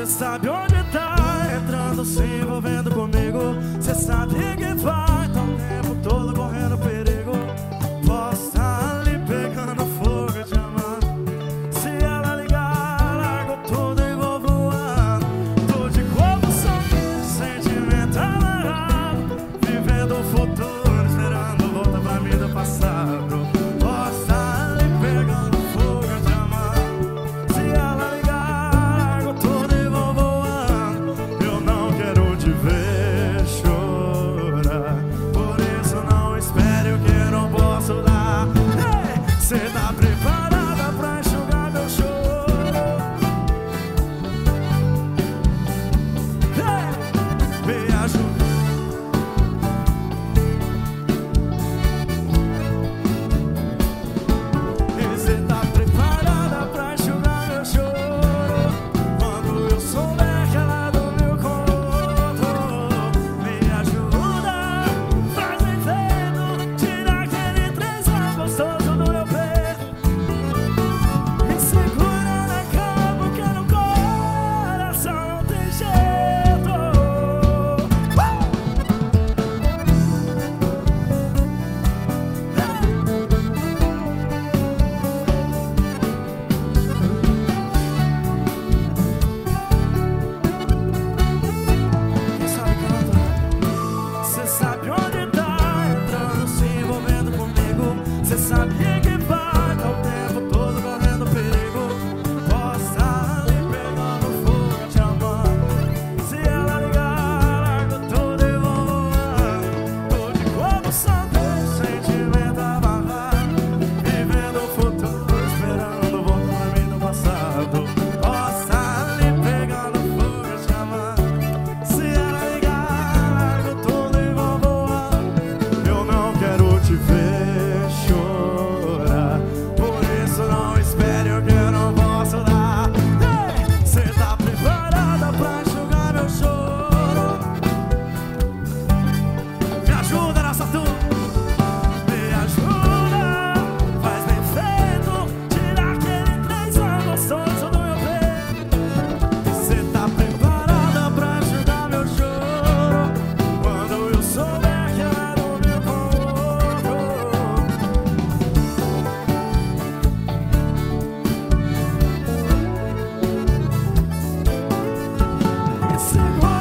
Você sabe onde tá Entrando, se envolvendo comigo. Você sabe que vai Tá o tempo todo Sẽ